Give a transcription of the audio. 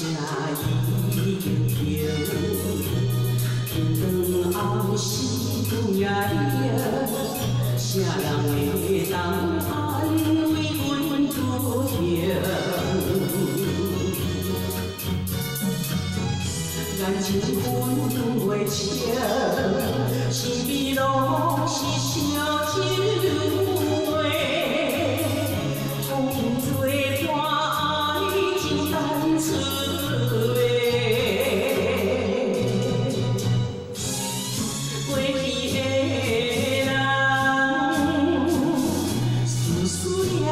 天光暗时不夜夜，谁人会当安慰阮拄行？咱情分袂清，身边拢是烧酒。sweet.